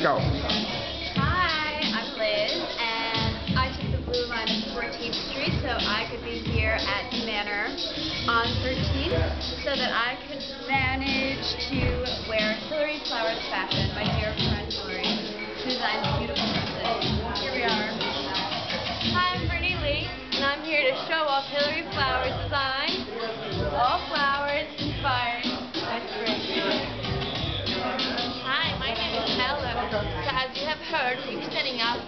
Go. Hi, I'm Liz, and I took the blue line to 14th Street so I could be here at the Manor on 13th so that I could manage to wear Hillary Flowers fashion, my dear friend Hillary, who designs beautiful dresses. Here we are. Hi, I'm Brittany Lee, and I'm here to show off Hillary Flowers' design. Heard, we're setting up